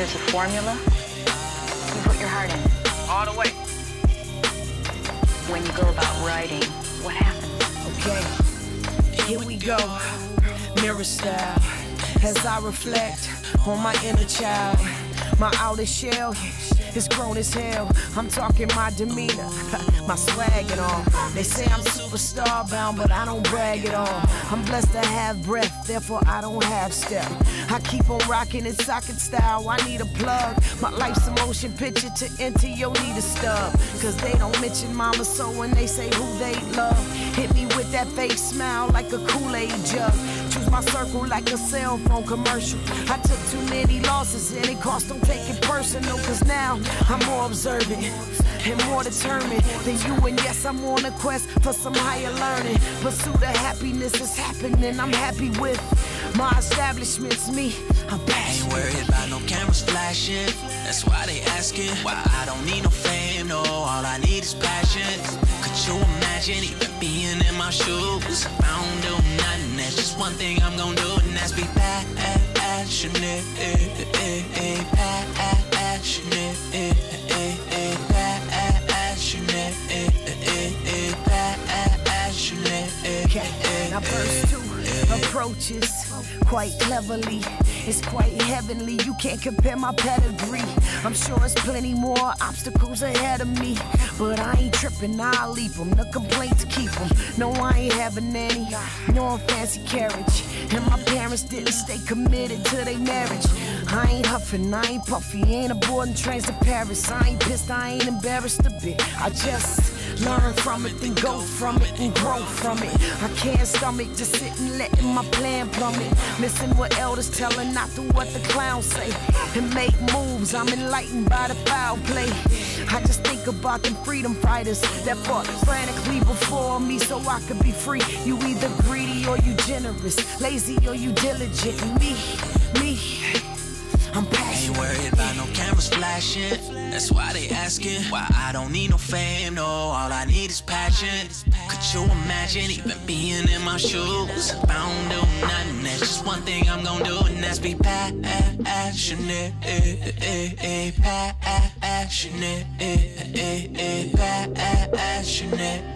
there's a formula, you put your heart in. All the way. When you go about writing, what happens? Okay, here we go. Mirror style. As I reflect on my inner child, my outer shell is grown as hell. I'm talking my demeanor, my swag and all. They say I'm superstar bound, but I don't brag at all. I'm blessed to have breath, therefore I don't have step. I keep on rocking it socket style. I need a plug. My life's a motion picture to enter your need a stub. Cause they don't mention mama, so when they say who they love, hit me with that fake smile like a Kool-Aid jug. Choose my circle like a cell phone commercial. I took too many losses and it cost, don't take it personal. Cause now I'm more observant and more determined than you. And yes, I'm on a quest for some higher learning. Pursuit of happiness is happening. I'm happy with my establishments. Me, I'm Ain't passionate. worried about no cameras flashing. That's why they asking why I don't need no fame. No, all I need is passion. Could you imagine even being in my shoes? I don't do nothing. There's just one thing I'm gonna do, and that's be passionate. Passionate. Passionate. Passionate. Okay, now verse two approaches quite cleverly. It's quite heavenly. You can't compare my pedigree. I'm sure it's plenty more obstacles ahead of me, but I ain't tripping. I'll leap 'em. The complaints keep 'em. No, I ain't having any. No fancy carriage, and my parents didn't stay committed to their marriage. I ain't huffing, I ain't puffy, ain't aborting trains to Paris. I ain't pissed, I ain't embarrassed a bit. I just learn from it, then go from it and grow from it. I can't stomach just sitting letting my plan plummet. Missing what elders telling, not to what the clowns say. And make moves, I'm enlightened by the foul play. I just think about them freedom fighters that fought frantically before me so I could be free. You either greedy or you generous, lazy or you diligent. Me, me, I'm Ain't passionate. worried about no That's why they asking why I don't need no fame. No, all I need is passion. Could you imagine even being in my shoes? I don't do nothing. There's just one thing I'm gonna do, and that's be passionate. Passionate. Passionate. Passionate.